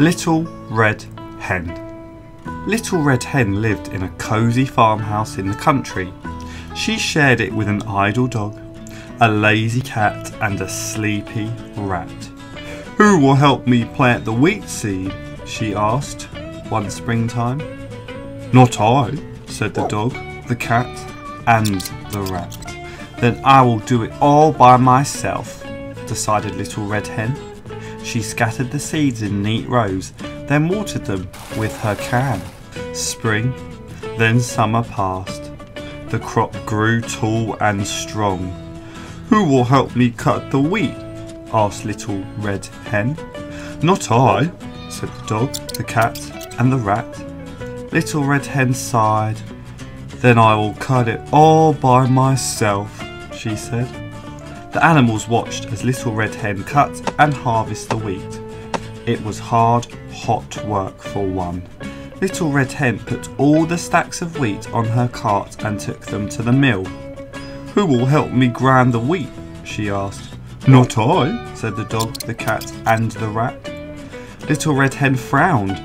Little Red Hen. Little Red Hen lived in a cosy farmhouse in the country. She shared it with an idle dog, a lazy cat, and a sleepy rat. Who will help me plant the wheat seed? she asked one springtime. Not I, said the dog, the cat, and the rat. Then I will do it all by myself, decided Little Red Hen. She scattered the seeds in neat rows, then watered them with her can. Spring, then summer passed. The crop grew tall and strong. Who will help me cut the wheat? asked Little Red Hen. Not I, said the dog, the cat, and the rat. Little Red Hen sighed. Then I will cut it all by myself, she said. The animals watched as Little Red Hen cut and harvest the wheat. It was hard, hot work for one. Little Red Hen put all the stacks of wheat on her cart and took them to the mill. Who will help me grind the wheat? she asked. Not I, said the dog, the cat, and the rat. Little Red Hen frowned.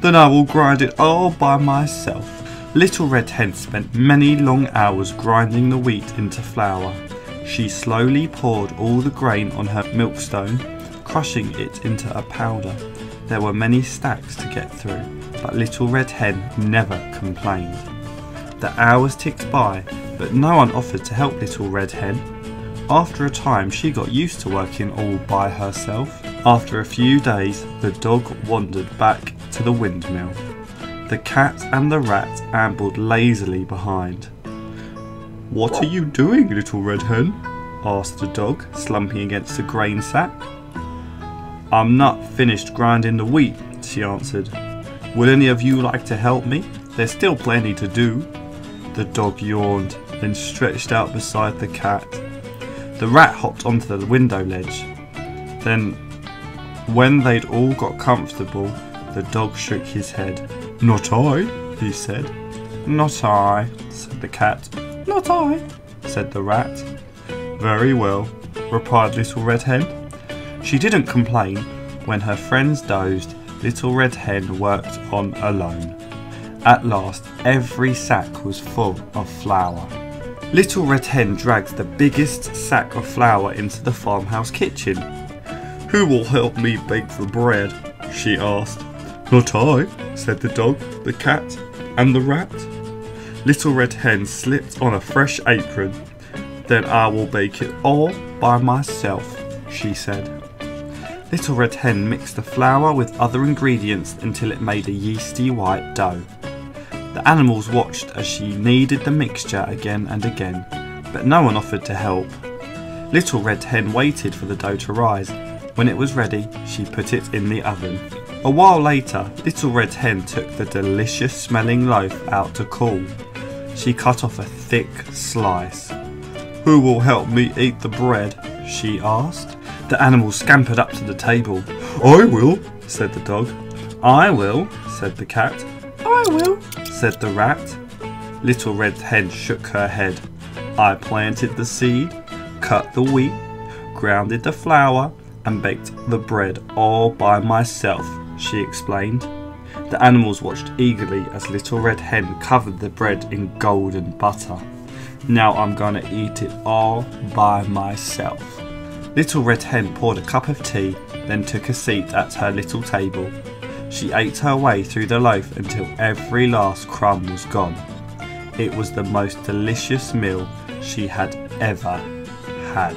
Then I will grind it all by myself. Little Red Hen spent many long hours grinding the wheat into flour. She slowly poured all the grain on her millstone, crushing it into a powder. There were many stacks to get through, but Little Red Hen never complained. The hours ticked by, but no one offered to help Little Red Hen. After a time, she got used to working all by herself. After a few days, the dog wandered back to the windmill. The cat and the rat ambled lazily behind. What are you doing, little red hen? asked the dog, slumping against a grain sack. I'm not finished grinding the wheat, she answered. Would any of you like to help me? There's still plenty to do. The dog yawned, then stretched out beside the cat. The rat hopped onto the window ledge. Then, when they'd all got comfortable, the dog shook his head. Not I, he said. Not I, said the cat. Not I, said the rat. Very well, replied Little Red Hen. She didn't complain. When her friends dozed, Little Red Hen worked on alone. At last, every sack was full of flour. Little Red Hen dragged the biggest sack of flour into the farmhouse kitchen. Who will help me bake the bread? she asked. Not I, said the dog, the cat, and the rat. Little Red Hen slipped on a fresh apron. Then I will bake it all by myself, she said. Little Red Hen mixed the flour with other ingredients until it made a yeasty white dough. The animals watched as she kneaded the mixture again and again, but no one offered to help. Little Red Hen waited for the dough to rise. When it was ready, she put it in the oven. A while later, Little Red Hen took the delicious smelling loaf out to cool. She cut off a thick slice. Who will help me eat the bread? she asked. The animals scampered up to the table. I will, said the dog. I will, said the cat. I will, said the rat. Little Red Hen shook her head. I planted the seed, cut the wheat, grounded the flour, and baked the bread all by myself, she explained. The animals watched eagerly as Little Red Hen covered the bread in golden butter. Now I'm gonna eat it all by myself. Little Red Hen poured a cup of tea, then took a seat at her little table. She ate her way through the loaf until every last crumb was gone. It was the most delicious meal she had ever had.